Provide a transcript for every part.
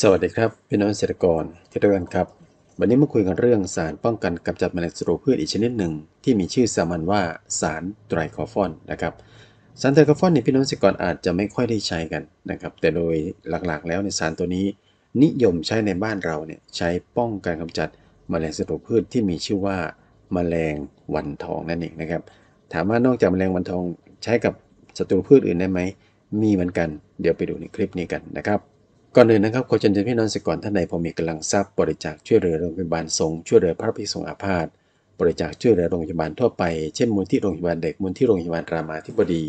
สวัสดีครับพี่น้องเกษตรกรที่รักกันครับ วันนี้มาคุยกันเรื่องสารป้องกันกำจัดแมลงศัตรูพืชอีกชนิดหนึ่ง ที่มีชื่อสามัญว่าสารไตรคอฟอนนะครับสารไตรคอฟอนเนี่ยพี่น้องเกษตรกรอาจจะไม่ค่อยได้ใช้กันนะครับ แต่โดยหลักๆแล้วในสารตัวนี้ นิยมใช้ในบ้านเราเนี่ยใช้ป้องกันกำจัด แมลงศัตรูพืชที่มีชื่อว่าแมลงวันทองนั่นเองนะครับ ถามว่านอกจากแมลงวันทองใช้กับศัตรูพืชอื่นได้ไหม มีเหมือนกัน เดี๋ยวไปดูในคลิปนี้กันนะครับ ก่อนอื่นนะครับขอเชิญพี่น้องเกษตรกรท่านใดพอมีกำลังทรัพย์บริจาคช่วยเหลือโรงพยาบาลสงฆ์ช่วยเหลือพระภิกษุอาพาธบริจาคช่วยเหลือโรงพยาบาลทั่วไป เช่นมูลที่โรงพยาบาลเด็กมูลที่โรงพยาบาลรามาธิบดี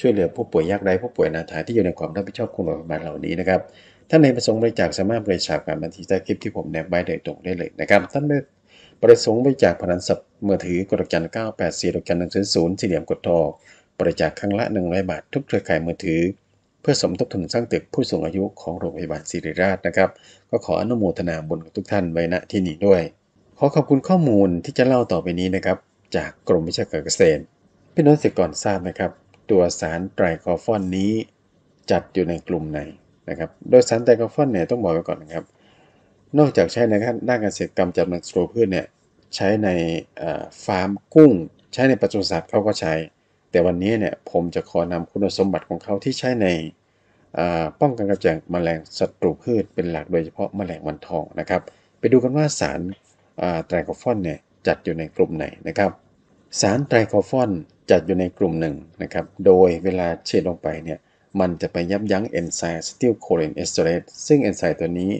ช่วยเหลือผู้ป่วยยากไร้ผู้ป่วยนาถาที่อยู่ในความรับผิดชอบของโรงพยาบาลเหล่านี้นะครับ ท่านใดประสงค์บริจาคสามารถบริจาคผ่านบัญชีใต้คลิปที่ผมแนบไว้โดยตรงได้เลยนะครับ ท่านใดประสงค์บริจาคผ่านสับมือถือกดดอกจัน984ดอกจัน100สี่เหลี่ยมกดทองบริจาคครั้งละ100บาททุกเครือข่ายมือถือ เพื่อสมทบทุนสร้างตึกผู้สูงอายุของโรงพยาบาลศิริราชนะครับ ก็ขออนุโมทนาบุญกับทุกท่านไว้ณที่นี้ด้วย ขอขอบคุณข้อมูลที่จะเล่าต่อไปนี้นะครับ จากกรมวิชาการเกษตรพี่น้องเกษตรกรทราบไหมครับ ตัวสารไตรคอฟอนนี้ จัดอยู่ในกลุ่มไหน นะครับ โดยสารไตรคฟอนเนี่ยต้องบอกไว้ก่อนนะครับ นอกจากใช้ในด้านเกษตรกรรมกำจัดแมลงศัตรูพืชเนี่ยใช้ในฟาร์มกุ้ง ใช้ในปศุสัตว์เขาก็ใช้ แต่วันนี้เนี่ยผมจะขอนำคุณสมบัติของเขาที่ใช้ในป้องกันกำจัดแมลงศัตรูพืชเป็นหลักโดยเฉพาะแมลงวันทองนะครับ ไปดูกันว่าสารไตรโคฟอนเนี่ยจัดอยู่ในกลุ่มไหนนะครับ สารไตรโคฟอนจัดอยู่ในกลุ่มหนึ่งนะครับ โดยเวลาฉีดลงไปเนี่ย มันจะไปยับยั้งเอนไซม์อะซิติลโคลินเอสเตอเรสซึ่งเอนไซม์ตัวนี้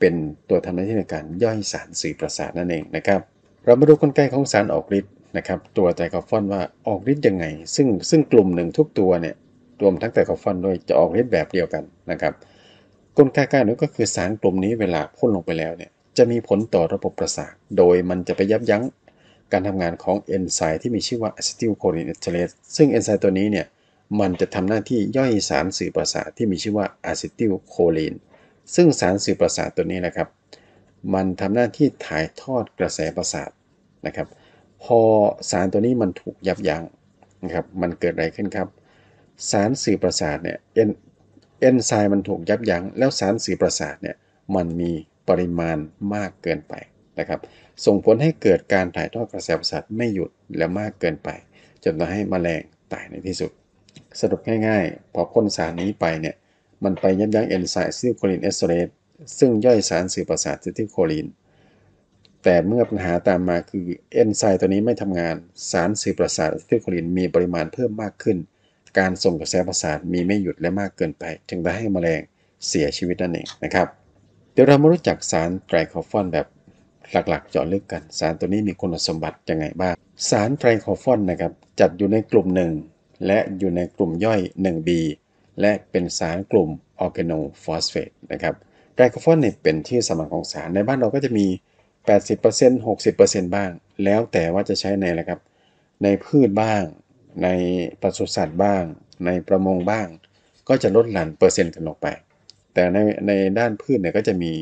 เป็นตัวทำหน้าที่ในการย่อยสารสื่อประสาทนั่นเองนะครับ เรามาดูกลไกของสารออกฤทธิ์นะครับ ตัวไตรโคฟอนว่าออกฤทธิ์ยังไง ซึ่งซึ่งกลุ่มหนึ่งทุกตัวเนี่ยรวมทั้งไตรคอฟอนด้วยจะออกฤทธิ์แบบเดียวกันนะครับ กลไกการนี้ก็คือสารกลุ่มนี้เวลาพ่นลงไปแล้วเนี่ยจะมีผลต่อระบบประสาท โดยมันจะไปยับยั้งการทำงานของเอนไซม์ที่มีชื่อว่าอะซิติลโคลินเอสเตอเรสซึ่งเอนไซม์ตัวนี้เนี่ย มันจะทำหน้าที่ย่อยสารสื่อประสาทที่มีชื่อว่าอะซิติลโคลินซึ่งสารสื่อประสาทตัวนี้นะครับ มันทำหน้าที่ถ่ายทอดกระแสประสาทนะครับ พอสารตัวนี้มันถูกยับยั้งนะครับ มันเกิดอะไรขึ้นครับ สารสื่อประสาทเนี่ยเอนเอนไซม์มันถูกยับยั้ง แล้วสารสื่อประสาทเนี่ยมันมีปริมาณมากเกินไปนะครับ ส่งผลให้เกิดการถ่ายทอดกระแสประสาทไม่หยุดและมากเกินไปจนทำให้มแมลงตายในที่สุด สรุปง่ายๆ พอพ่นสารนี้ไปเนี่ย มันไปยับยั้งเอนไซม์อะซิติลโคลินเอสเตอเรสซึ่งย่อยสารสื่อประสาทอะซิติลโคลิน แต่เมื่อปัญหาตามมาคือเอนไซม์ตัวนี้ไม่ทำงาน สารสื่อประสาทอะซิติลโคลินมีปริมาณเพิ่มมากขึ้น การส่งกระแสประสาทมีไม่หยุดและมากเกินไป จึงทำให้แมลงเสียชีวิตนั่นเองนะครับ เดี๋ยวเรามารู้จักสารไตรคอฟอนแบบหลักๆ เจาะลึกกัน สารตัวนี้มีคุณสมบัติยังไงบ้าง สารไตรคอฟอนนะครับจัดอยู่ในกลุ่มหนึ่ง และอยู่ในกลุ่มย่อย 1B และเป็นสารกลุ่มออร์แกโนฟอสเฟตนะครับไตรคอฟอนเนี่ยเป็นที่สมัครของสารในบ้านเราก็จะมี 80% 60%บ้าง แล้วแต่ว่าจะใช้ในอะไรครับ ในพืชบ้าง ในปศุสัตว์บ้าง ในประมงบ้าง ก็จะลดหลั่นเปอร์เซ็นต์กันลงไป แต่ในในด้านพืชเนี่ยก็จะมี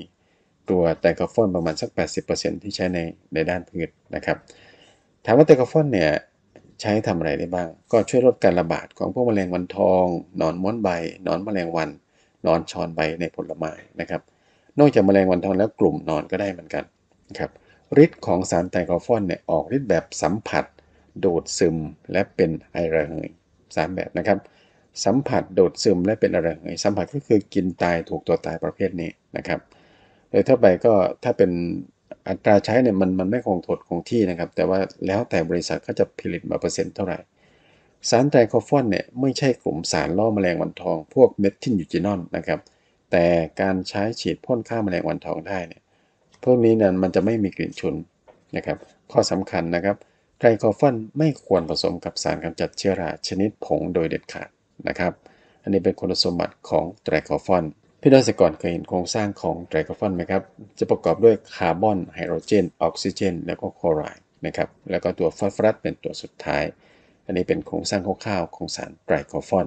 ตัวไตรกฟอนประมาณสัก 80%ที่ใช้ในในด้านพืชนะครับ ถามว่าไตรกฟอนเนี่ย ใช้ทำอะไรได้บ้าง ก็ช่วยลดการระบาดของพวกแมลงวันทองหนอนม้วนใบหนอนแมลงวันหนอนชอนใบในผลไม้นะครับ นอกจากแมลงวันทองแล้วกลุ่มนอนก็ได้เหมือนกันครับฤทธิ์ของสารไตรกฟอนเนี่ยออกฤทธิ์แบบสัมผัส โดดซึมและเป็นไอระเหยสามแบบนะครับ สัมผัสโดดซึมและเป็นไอระเหยสัมผัสก็คือกินตายถูกตัวตายประเภทนี้นะครับโดยทั่วไปก็ถ้าเป็น อัตราใช้เนี่ยมันมันไม่คงทดคงที่นะครับ แต่ว่าแล้วแต่บริษัทก็จะผลิตมาเปอร์เซ็นต์เท่าไหร่ สารไตรโคฟอนเนี่ยไม่ใช่กลุ่มสารล่อแมลงวันทอง พวกเมทิลยูจินอลนะครับแต่การใช้ฉีดพ่นฆ่าแมลงวันทองได้เนี่ยพวกนี้นั้นมันจะไม่มีกลิ่นฉุนนะครับ ข้อสำคัญนะครับไตรโคฟอนไม่ควรผสมกับสารกำจัดเชื้อราชนิดผงโดยเด็ดขาดนะครับ อันนี้เป็นคุณสมบัติของไตรโคฟอน พี่น้องเกษตรกรเคยเห็นโครงสร้างของไตรโคฟอนไหมครับ จะประกอบด้วยคาร์บอนไฮโดรเจน ออกซิเจน แล้วก็คลอไรด์นะครับ แล้วก็ตัวฟอสฟอรัสเป็นตัวสุดท้าย อันนี้เป็นโครงสร้างคร่าวๆของสารไตรโคฟอน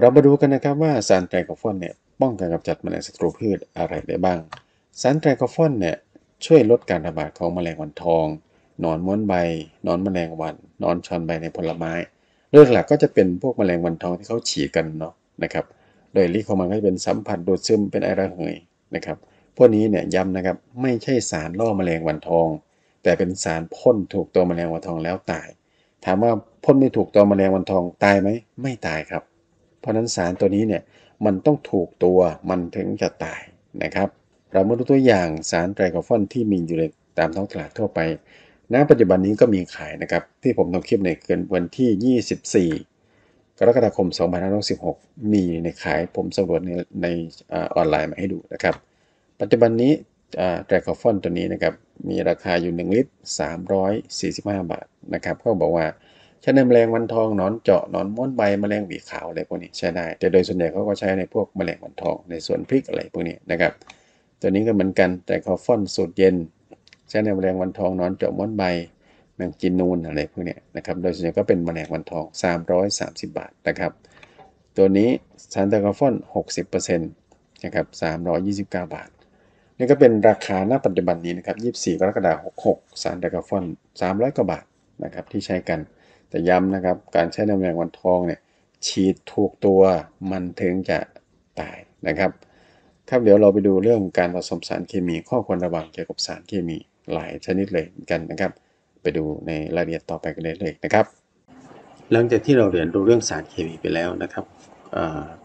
เรามาดูกันนะครับว่าสารไตรโคฟอนเนี่ยป้องกันกำจัดแมลงศัตรูพืชอะไรได้บ้าง สารไตรโคฟอนเนี่ยช่วยลดการระบาดของแมลงวันทองหนอนม้วนใบหนอนแมลงวันหนอนชอนใบในผลไม้ เรื่องหลักก็จะเป็นพวกแมลงวันทองที่เขาฉีดกันเนาะนะครับ โดยลิของมันก็จะเป็นสัมผัสดูดซึมเป็นไอระเหยนะครับ พวกนี้เนี่ยย้ำนะครับไม่ใช่สารล่อแมลงวันทอง แต่เป็นสารพ่นถูกตัวแมลงวันทองแล้วตาย ถามว่าพ่นไม่ถูกตัวแมลงวันทองตายไหมไม่ตายครับ เพราะนั้นสารตัวนี้เนี่ยมันต้องถูกตัวมันถึงจะตายนะครับ เรามาดูตัวอย่างสารไตรโคฟอนที่มีอยู่ในตามท้องตลาดทั่วไปณปัจจุบันนี้ก็มีขายนะครับ ที่ผมทำคลิปในเกินวันที่ 24 กรกฎาคม 2516 มีในขายผมสำรวจในในออนไลน์มาให้ดูนะครับ ปัจจุบันนี้ไตรโคฟอนตัวนี้นะครับมีราคาอยู่ 1 ลิตร 345 บาทนะครับเขาบอกว่าใช้ในแมลงวันทองนอนเจาะนอนม้วนใบแมลงหวีขาวอะไรพวกนี้ใช้ได้ แต่โดยส่วนใหญ่เขาก็ใช้ในพวกแมลงวันทองในส่วนพริกอะไรพวกนี้นะครับ ตัวนี้ก็เหมือนกันแต่คอฟอนสูตรเย็น ใช้ในแมลงวันทองนอนเจาะม้วนใบ แมงจีนูนอะไรพวกนี้นะครับโดยส่วนใหญ่ก็เป็นแมลงวันทอง 330 บาทนะครับ ตัวนี้สารไตรคอฟอน 60%นะครับ329 บาท นี่ก็เป็นราคาณปัจจุบันนี้นะครับ 24 กรกฎาคม 66สารไตรคอฟอน 300 กว่าบาทนะครับที่ใช้กัน แต่ย้ำนะครับการใช้แมลงวันทองเนี่ยฉีดถูกตัวมันถึงจะตายนะครับครับเดี๋ยวเราไปดูเรื่องการผสมสารเคมี ข้อควรระวังเกี่ยวกับสารเคมีหลายชนิดเลยกันนะครับ ไปดูในรายละเอียดต่อไปกันเลยนะครับ หลังจากที่เราเรียนรู้เรื่องสารเคมีไปแล้วนะครับ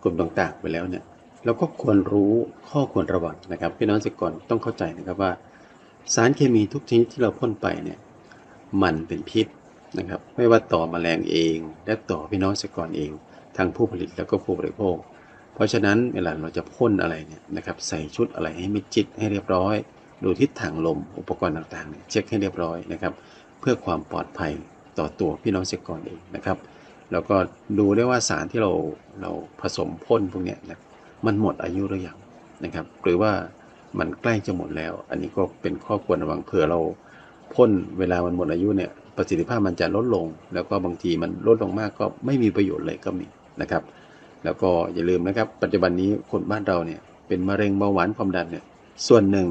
กลุ่มต่างๆไปแล้วเนี่ยเราก็ควรรู้ข้อควรระวังนะครับพี่น้องสิกรต้องเข้าใจนะครับว่า สารเคมีทุกชนิดที่เราพ่นไปเนี่ยมันเป็นพิษนะครับไม่ว่าต่อมแมลงเอง และต่อพี่น้องสิกรเองทั้งผู้ผลิตแล้วก็ผู้บริโภค เพราะฉะนั้นเวลาเราจะพ่นอะไรเนี่ยนะครับใส่ชุดอะไรให้มิดจิตให้เรียบร้อย ดูทิศทางลมอุปกรณ์ต่างๆเช็คให้เรียบร้อยนะครับ เพื่อความปลอดภัยต่อตัวพี่น้องเกษตรกรเองนะครับ แล้วก็ดูได้ว่าสารที่เราเราผสมพ่นพวกนี้นะมันหมดอายุหรือยังนะครับ หรือว่ามันใกล้จะหมดแล้ว อันนี้ก็เป็นข้อควรระวังเผื่อเราพ่นเวลามันหมดอายุเนี่ยประสิทธิภาพมันจะลดลง แล้วก็บางทีมันลดลงมากก็ไม่มีประโยชน์เลยก็มีนะครับ แล้วก็อย่าลืมนะครับ ปัจจุบันนี้คนบ้านเราเนี่ยเป็นมะเร็งเบาหวานความดันเนี่ยส่วนหนึ่ง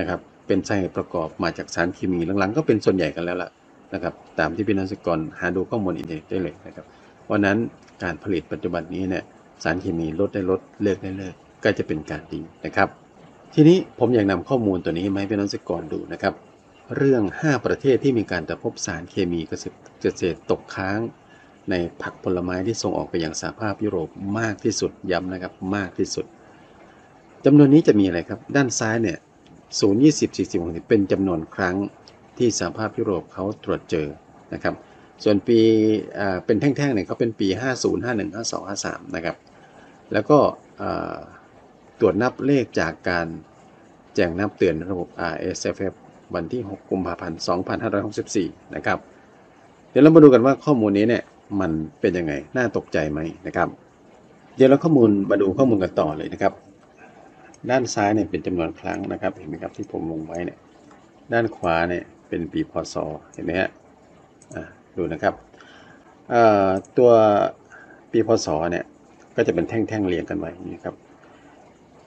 นะครับ เป็นสาเหตุประกอบมาจากสารเคมีหลังๆ ก็เป็นส่วนใหญ่กันแล้วล่ะนะครับตามที่พี่นักศึกษาหาดูข้อมูลอินเทอร์เน็ตได้เลยนะครับเพราะนั้นการผลิตปัจจุบันนี้เนี่ยสารเคมีลดได้ลดเลิกได้เลิกก็จะเป็นการดีนะครับ ทีนี้ผมอยากนำข้อมูลตัวนี้มาให้พี่นักศึกษาดูนะครับ เรื่อง 5 ประเทศที่มีการตรวจพบสารเคมีเกษตรตกค้าง ในผักผลไม้ที่ส่งออกไปยังสหภาพยุโรปมากที่สุดย้ำนะครับมากที่สุดจำนวนนี้จะมีอะไรครับ ด้านซ้ายเนี่ย 0 20 40 60 เป็นจำนวนครั้งที่สหภาพยุโรปเขาตรวจเจอนะครับส่วนปีเป็นแท่งๆเนี่ยเขาเป็นปี 50 51 52 53 นะครับ แล้วก็ตรวจนับเลขจากการแจ้งนับเตือนระบบ RSFF วันที่ 6 กุมภาพันธ์ 2564 นะครับ เดี๋ยวเรามาดูกันว่าข้อมูลนี้เนี่ยมันเป็นยังไง น่าตกใจไหมนะครับ เดี๋ยวเราข้อมูลมาดูข้อมูลกันต่อเลยนะครับ ด้านซ้ายเนี่ยเป็นจำนวนครั้งนะครับ เห็นไหมครับที่ผมลงไว้เนี่ย ด้านขวาเนี่ยเป็นปีพศเห็นไหมฮะดูนะครับตัวปีพศเนี่ยก็จะเป็นแท่งๆเรียงกันไว้นี่ครับ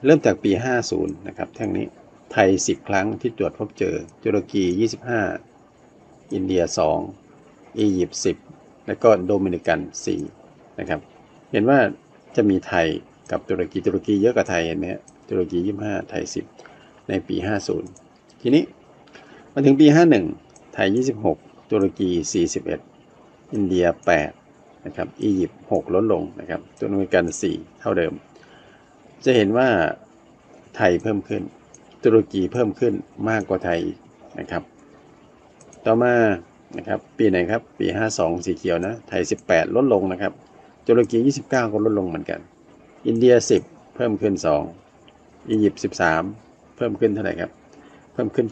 เริ่มจากปี 50 นะครับ แท่งนี้ไทย 10 ครั้งที่ตรวจพบเจอตุรกี 25 อินเดีย 2 อียิปต์ 10 แล้วก็โดมินิกัน 4 นะครับ เห็นว่าจะมีไทยกับตุรกีตุรกีเยอะกว่าไทยเห็นไหม ตุรกี25ไทย10ในปี50ทีนี้มาถึงปี51ไทย26ตุรกี41อินเดีย8นะครับอียิปต์6ลดลงนะครับตัวนุกัน4เท่าเดิม จะเห็นว่าไทยเพิ่มขึ้น ตุรกีเพิ่มขึ้นมากกว่าไทยนะครับ ต่อมานะครับปีไหนครับปี 52 สีเขียวนะไทย 18 ลดลงนะครับตุรกี 29 ก็ลดลงเหมือนกัน อินเดีย 10 เพิ่มขึ้น 2 อียิปต์13เพิ่มขึ้นเท่าไหร่ครับ เพิ่มขึ้น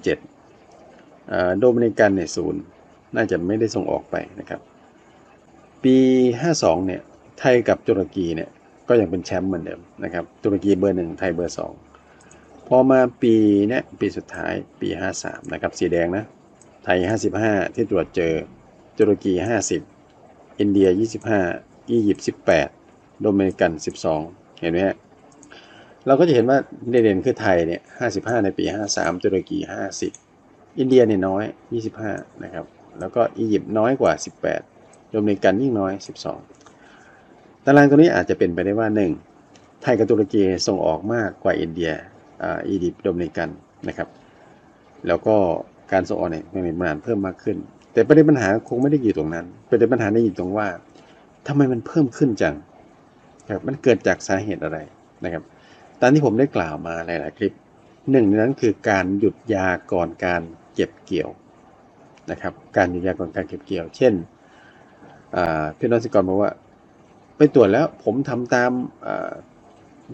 7โดมินิกันเนี่ยศูนย์น่าจะไม่ได้ส่งออกไปนะครับ ปี 52เนี่ยไทยกับตุรกีเนี่ยก็ยังเป็นแชมป์เหมือนเดิมนะครับตุรกีเบอร์หนึ่งไทยเบอร์สองพอมาปีเนี้ปีสุดท้ายปี 53นะครับสีแดงนะไทย 55 ที่ตรวจเจอตุรกี 50 อินเดีย 25 อียิปต์18 โดมินิกัน 12 เห็นไหมฮะ เราก็จะเห็นว่าเด่นคือไทยเนี่ย55ในปี53ตุรกี50อินเดียเนี่ยน้อย25นะครับแล้วก็อียิปต์น้อยกว่า18โดมินิกันยิ่งน้อย12ตารางตัวนี้อาจจะเป็นไปได้ว่า 1. ไทยกับตุรกีส่งออกมากกว่าอินเดียอ่าอียิปต์โดมินิกันนะครับ แล้วก็การส่งออกเนี่ยมีปริมาณเพิ่มมากขึ้น แต่ประเด็นปัญหาคงไม่ได้อยู่ตรงนั้นประเด็นปัญหาได้อยู่ตรงว่าทำไมมันเพิ่มขึ้นจังครับมันเกิดจากสาเหตุอะไรนะครับามที่ผมได้กล่าวมาหลาย ๆ คลิปหนึ่งในนั้นคือการหยุดยาก่อนการเก็บเกี่ยวนะครับ การหยุดยาก่อนการเก็บเกี่ยว เช่นพี่น้องสิกรบอกว่า ไปตรวจแล้วผมทำตาม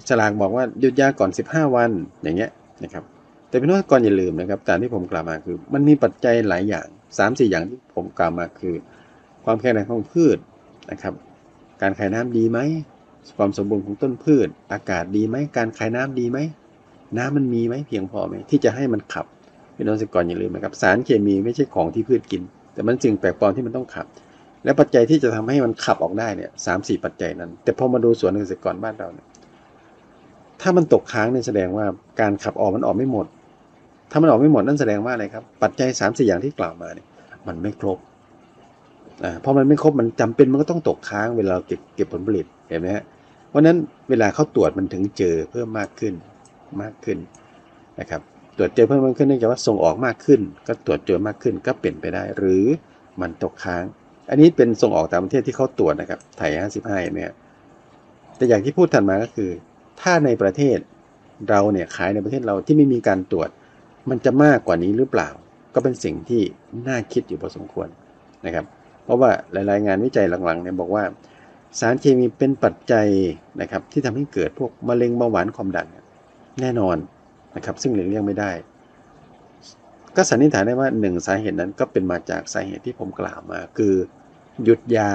ฉลากบอกว่าหยุดยาก่อน 15 วันอย่างเงี้ยนะครับ แต่พี่น้องก่อนอย่าลืมนะครับตามที่ผมกล่าวมาคือ มันมีปัจจัยหลายอย่าง3ามสี่อย่างที่ผมกล่าวมาคือ ความแข็งแรงของพืชนะครับ การขายน้ำดีไหม ความสมบูรณ์ของต้นพืช อากาศดีไหมการขายน้ำดีไหมน้ำมันมีไหมเพียงพอไหมที่จะให้มันขับพี่น้องเกษตรกรอย่าลืมนะครับสารเคมีไม่ใช่ของที่พืชกิน แต่มันสิ่งแปลกปลอมที่มันต้องขับ และปัจจัยที่จะทำให้มันขับออกได้เนี่ยสามสี่ปัจจัยนั้น แต่พอมาดูสวนเกษตรกรบ้านเราเนี่ยถ้ามันตกค้างเนี่ยแสดงว่าการขับออกมันออกไม่หมด ถ้ามันออกไม่หมดนั่นแสดงว่าอะไรครับ ปัจจัย3ามสี่อย่างที่กล่าวมาเนี่ยมันไม่ครบอ่าพอมันไม่ครบมันจำเป็นมันก็ต้องตกค้างเวลาเราเก็บเก็บผลผลิต เห็นไหมฮะเพราะนั้นเวลาเขาตรวจมันถึงเจอเพิ่มมากขึ้นมากขึ้นนะครับตรวจเจอเพิ่มมากขึ้นเนื่องจากว่าส่งออกมากขึ้น ก็ตรวจเจอมากขึ้นก็เปลี่ยนไปได้ หรือมันตกค้าง อันนี้เป็นส่งออกต่างประเทศที่เขาตรวจนะครับไทย55เห็นไหมฮะแต่อย่างที่พูดถัดมาก็คือ ถ้าในประเทศเราเนี่ยขายในประเทศเราที่ไม่มีการตรวจ มันจะมากกว่านี้หรือเปล่า ก็เป็นสิ่งที่น่าคิดอยู่พอสมควรนะครับ เพราะว่าหลายๆงานวิจัยหลังๆเนี่ยบอกว่า สารเคมีเป็นปัจจัยนะครับที่ทำให้เกิดพวกมะเร็งเบาหวานความดันแน่นอนนะครับ ซึ่งหลีกเลี่ยงไม่ได้ ก็สันนิษฐานได้ว่าหนึ่งสาเหตุนั้นก็เป็นมาจากสาเหตุที่ผมกล่าวมา คือหยุดยา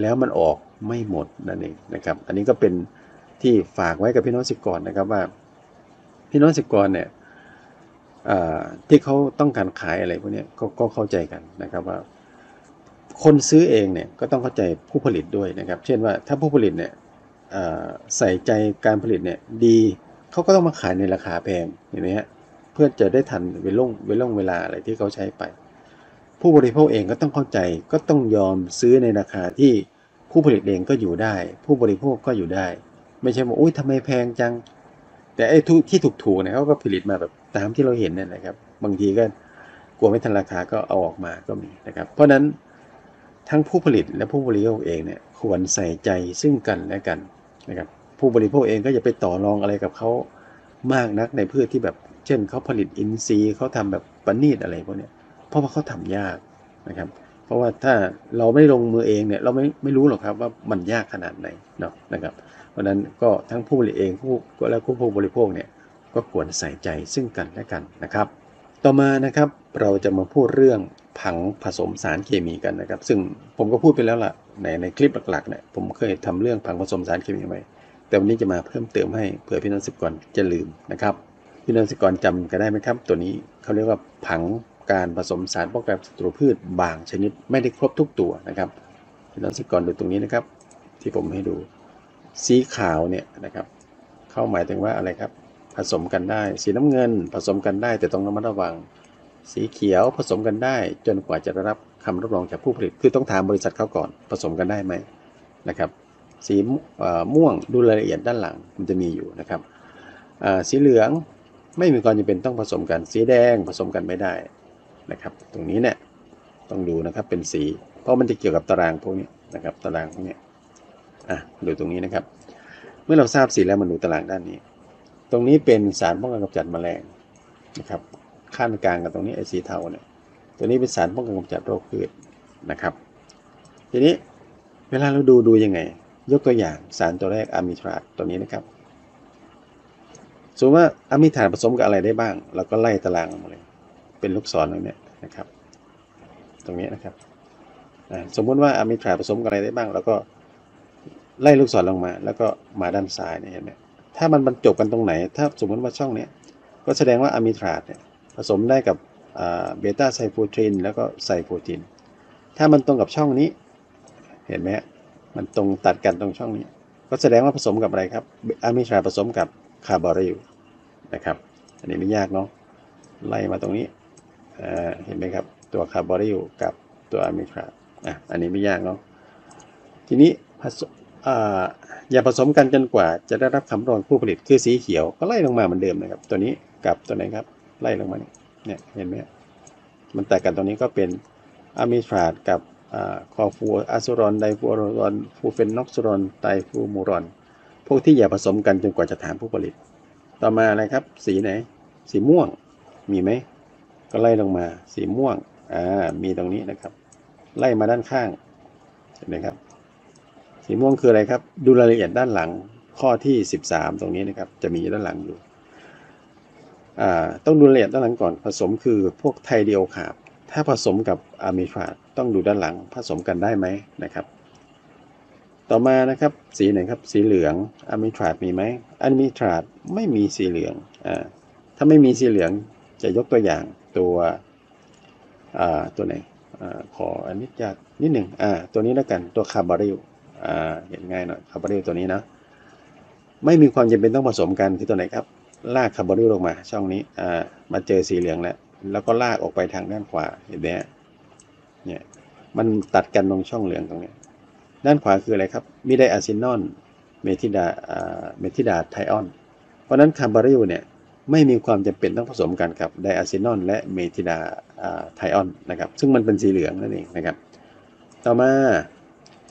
แล้วมันออกไม่หมดนั่นเองนะครับ อันนี้ก็เป็นที่ฝากไว้กับพี่น้องสิกรนะครับว่า พี่น้องสิกรเนี่ยที่เขาต้องการขายอะไรพวกนี้ก็เข้าใจกันนะครับว่า คนซื้อเองเนี่ยก็ต้องเข้าใจผู้ผลิตด้วยนะครับ เช่นว่าถ้าผู้ผลิตเนี่ยใส่ใจการผลิตเนี่ยดีเขาก็ต้องมาขายในราคาแพงเห็นไหมฮะเพื่อจะได้ทันเวลงเวลงเวลาอะไรที่เขาใช้ไป ผู้บริโภคเองก็ต้องเข้าใจก็ต้องยอมซื้อในราคาที่ผู้ผลิตเองก็อยู่ได้ ผู้บริโภคก็อยู่ได้ ไม่ใช่ว่าอุ้ยทำไมแพงจัง แต่ไอ้ที่ถูกๆเนี่ยเขาก็ผลิตมาแบบตามที่เราเห็นเนี่ยนะครับ บางทีก็กลัวไม่ทันราคาก็เอาออกมาก็มีนะครับ เพราะนั้น ทั้งผู้ผลิตและผู้บริโภคเองเนี่ยควรใส่ใจซึ่งกันและกันนะครับผู้บริโภคเองก็อย่าไปต่อรองอะไรกับเขามากนักในพืชที่แบบ เช่นเขาผลิตอินทรีย์เขาทำแบบปณีตอะไรพวกนี้เพราะว่าเขาทำยากนะครับ เพราะว่าถ้าเราไม่ลงมือเองเนี่ยเราไม่ไม่รู้หรอกครับว่ามันยากขนาดไหนเนาะนะครับ เพราะนั้นก็ทั้งผู้ผลิตเองผู้และผู้บริโภคเนี่ยก็ควรใส่ใจซึ่งกันและกันนะครับ ต่อมานะครับเราจะมาพูดเรื่อง ผังผสมสารเคมีกันนะครับ ซึ่งผมก็พูดไปแล้วล่ะในในคลิปหลักๆเนี่ยผมเคยทำเรื่องผังผสมสารเคมีไว้แต่วันนี้จะมาเพิ่มเติมให้เผื่อพี่น้องสิบกรจะลืมนะครับพี่น้องสิบกรจำกันได้ไหมครับ ตัวนี้เขาเรียกว่าผังการผสมสารป้องกันศัตรูพืชบางชนิดไม่ได้ครบทุกตัวนะครับพี่น้องสิบกรดูตรงนี้นะครับ ที่ผมให้ดูสีขาวเนี่ยนะครับ เข้าหมายถึงว่าอะไรครับ ผสมกันได้ สีน้ำเงินผสมกันได้แต่ต้องระมัดระวัง สีเขียวผสมกันได้ จนกว่าจะได้รับคำรับรองจากผู้ผลิต คือต้องถามบริษัทเขาก่อนผสมกันได้ไหมนะครับ สีม่วงดูรายละเอียดด้านหลังมันจะมีอยู่นะครับสีเหลืองไม่มีความจำเป็นต้องผสมกัน สีแดงผสมกันไม่ได้นะครับ ตรงนี้เนี่ยต้องดูนะครับเป็นสี เพราะมันจะเกี่ยวกับตารางพวกนี้นะครับ ตารางพวกนี้อะดูตรงนี้นะครับ เมื่อเราทราบสีแล้วมาดูตารางด้านนี้ ตรงนี้เป็นสารป้องกันกำจัดแมลงนะครับ ขั้นกลางกับตรงนี้ไอสีเทาเนี่ยตัวนี้เป็นสารป้องกันกำจัดโรคพืชนะครับ ทีนี้เวลาเราดูดูยังไง ยกตัวอย่างสารตัวแรกอะมิทราตตัวนี้นะครับสมมติว่าอะมิทราตผสมกับอะไรได้บ้าง เราก็ไล่ตารางมาเลย เป็นลูกศรตรงนี้นะครับ ตรงนี้นะครับสมมติว่าอะมิทราตผสมกับอะไรได้บ้าง เราก็ไล่ลูกศรลงมา แล้วก็มาด้านซ้ายเนี่ยเห็นไหมถ้ามันบรรจบกันตรงไหน ถ้าสมมติว่าช่องนี้ก็แสดงว่าอะมิทราตเนี่ย ผสมได้กับเบต้าไซโฟทินแล้วก็ไซโฟทิน ถ้ามันตรงกับช่องนี้ เห็นไหมมันตรงตัดกันตรงช่องนี้ ก็แสดงว่าผสมกับอะไรครับอะมิทราซผสมกับคาร์บอริลนะครับ อันนี้ไม่ยากเนาะไล่มาตรงนี้เห็นไหมครับ ตัวคาร์บอริลกับตัวอะมิทราซอะอันนี้ไม่ยากเนาะทีนี้ผสมอ่าอย่าผสมกันจนกว่าจะได้รับคำรับรองผู้ผลิตคือสีเขียวก็ไล่ลงมาเหมือนเดิมนะครับ ตัวนี้กับตัวไหนครับ ไล่ลงมาเนี่ยเนี่ยเห็นไหมมันแตกกันตรงนี้ก็เป็นอะมิทราดกับคอฟูอะซูรอนไดฟูอรอนฟูเฟนนอกซูรอนไดฟูมูรอน พวกที่อย่าผสมกันจนกว่าจะถามผู้ผลิต ต่อมาอะไรครับ สีไหน สีม่วงมีไหมก็ไล่ลงมาสีม่วงอ่ามีตรงนี้นะครับ ไล่มาด้านข้างเห็นไหมครับ สีม่วงคืออะไรครับ ดูรายละเอียดด้านหลังข้อที่ 13 ตรงนี้นะครับ จะมีด้านหลังอยู่ ต้องดูละเอียดด้านหลังก่อนผสมคือพวกไทเดียวขาบถ้าผสมกับอะมิทราดต้องดูด้านหลังผสมกันได้ไหมนะครับ ต่อมานะครับสีไหนครับสีเหลืองอะมิทราดมีไหมอะมิทราดไม่มีสีเหลืองอ่าถ้าไม่มีสีเหลืองจะยกตัวอย่างตัวอ่าตัวไหนอ่าขออันนี้จากนิดหนึ่งอ่าตัวนี้แล้วกันตัวคาร์บอริลอ่าเห็นง่ายหน่อยคาร์บอริลตัวนี้นะไม่มีความจำเป็นต้องผสมกันคือตัวไหนครับ ลากคาร์บอริลลงมา ช่องนี้อ่ามาเจอสีเหลืองแล้ว แล้วก็ลากออกไปทางด้านขวาเห็นไหมเนี่ยมันตัดกันตรงช่องเหลืองตรงนี้ ด้านขวาคืออะไรครับมีไดอะซินอนเมทิดาอ่าเมทิดาไทออน เพราะนั้นคาร์บอริลเนี่ยไม่มีความจำเป็นต้องผสมกันกับไดอะซินอนและเมทิดาอ่าไทออนนะครับซึ่งมันเป็นสีเหลืองนั่นเองนะครับ ต่อมา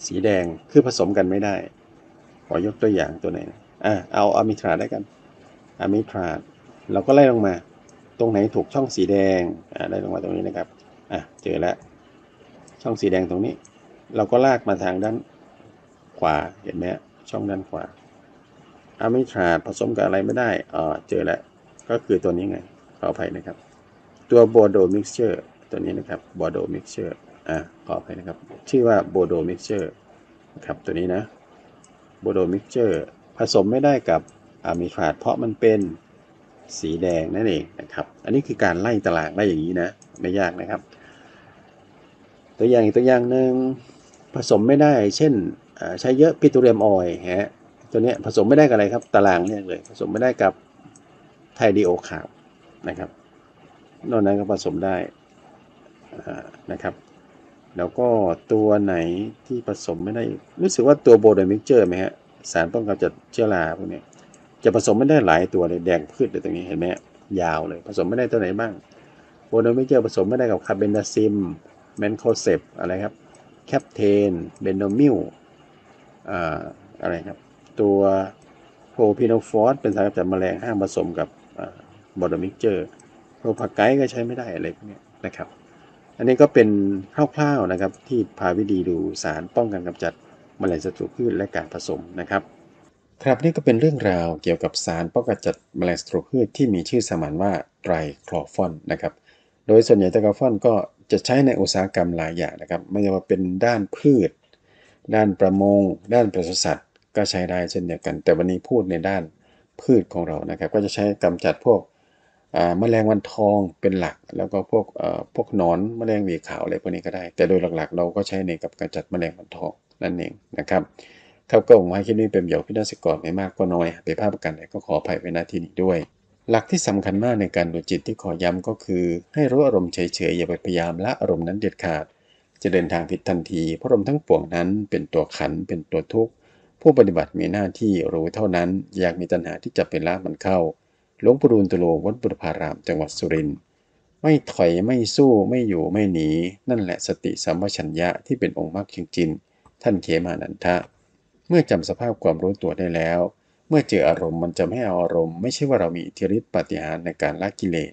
สีแดงคือผสมกันไม่ได้ ขอยกตัวอย่างตัวไหนอ่าเอาอะมิทราได้กัน อะมิทราเราก็ไล่ลงมา ตรงไหนถูกช่องสีแดงอ่าไล่ลงมาตรงนี้นะครับอะเจอแล้ว ช่องสีแดงตรงนี้ เราก็ลากมาทางด้านขวาเห็นไหมช่องด้านขวาอะมิทราผสมกับอะไรไม่ได้อ่าเจอแล้วก็คือตัวนี้ไงขออภัยนะครับ ตัว Bordeaux mixture ตัวนี้นะครับ Bordeaux mixture อ่าขออภัยนะครับ ชื่อว่า Bordeaux mixture ครับตัวนี้นะ Bordeaux mixture ผสมไม่ได้กับ อะมิทราซเพราะมันเป็นสีแดงนั่นเองนะครับ อันนี้คือการไล่ตารางได้อย่างนี้นะ ไม่ยากนะครับ ตัวอย่างอีกตัวอย่างหนึ่งผสมไม่ได้ เช่นใช้เยอะ petroleum oil ฮะตัวนี้ผสมไม่ได้กับอะไรครับ ตารางเนี่ยเลย ผสมไม่ได้กับไทดีโอขาวนะครับ นอกนั้นก็ผสมได้นะครับ แล้วก็ตัวไหนที่ผสมไม่ได้ รู้สึกว่าตัว Bordeaux mixture ไหมฮะสารป้องกันกำจัดเชื้อราพวกนี้ จะผสมไม่ได้หลายตัวเลยแดงพืดเลยตรงนี้เห็นไหมยาวเลย ผสมไม่ได้ตัวไหนบ้าง Bordeaux mixture ผสมไม่ได้กับคาร์เบนดาซิมแมนโคเซบอะไรครับแคปแทนเบโนมิลอะไรครับ ตัวโพรฟีโนฟอสเป็นสารกำจัดแมลงห้ามผสมกับโบโดมิกเจอร์โพพาไกก็ใช้ไม่ได้อะไรพวกนี้นะครับ อันนี้ก็เป็นคร่าวๆนะครับที่พาวิธีดูสารป้องกันกำจัดแมลงศัตรูพืชและการผสมนะครับ ครับนี่ก็เป็นเรื่องราวเกี่ยวกับสารป้องกันจัดแมลงศัตรูพืชที่มีชื่อสามัญว่าไตรคลอร์ฟอนนะครับ โดยส่วนใหญ่ไตรคลอฟอนก็จะใช้ในอุตสาหกรรมหลายอย่างนะครับ ไม่ว่าเป็นด้านพืช ด้านประมง ด้านปศุสัตว์ ก็ใช้ได้เช่นเดียวกัน แต่วันนี้พูดในด้านพืชของเรานะครับ ก็จะใช้กำจัดพวกอ่าแมลงวันทองเป็นหลัก แล้วก็พวกพวกหนอนแมลงหวีขาวอะไรพวกนี้ก็ได้ แต่โดยหลักๆ เราก็ใช้ในกับกำจัดแมลงวันทองนั่นเองนะครับ ครับก็หวังว่าคลิปนี้เป็นประโยชน์พี่นักศึกษาไม่มากก็น้อยไปภาพประกันก็ขออภัยไว้ณที่นี้ด้วย หลักที่สำคัญมากในการดูจิตที่ขอย้ำก็คือ ให้รู้อารมณ์เฉยๆอย่าไปพยายามละอารมณ์นั้นเด็ดขาด จะเดินทางผิดทันทีเพราะอารมณ์ทั้งปวงนั้นเป็นตัวขันเป็นตัวทุกข์ผู้ปฏิบัติมีหน้าที่รู้เท่านั้น อยากมีตัณหาที่จะเป็นละมันเข้าหลวงปู่ดูลตุโลวัดบุรพารามจังหวัดสุรินทร์ไม่ถอยไม่สู้ไม่อยู่ไม่หนี นั่นแหละสติสัมปชัญญะที่เป็นองค์มรรคจริงๆท่านเขมานันทะ เมื่อจำสภาพความรู้ตัวได้แล้ว เมื่อเจออารมณ์มันจะไม่เอาอารมณ์ไม่ใช่ว่าเรามีอิทธิฤทธิปาฏิหาริย์ในการละกิเลส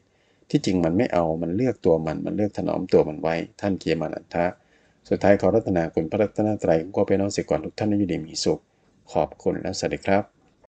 ที่จริงมันไม่เอามันเลือกตัวมันมันเลือกถนอมตัวมันไว้ ท่านเขมานันทะ สุดท้ายขอรัตนาคุณพระรัตนตรัยของข้าพเจ้องสิก่อนทุกท่านให้ยู่ดีมีสุข ขอบคุณและสวัสดีครับ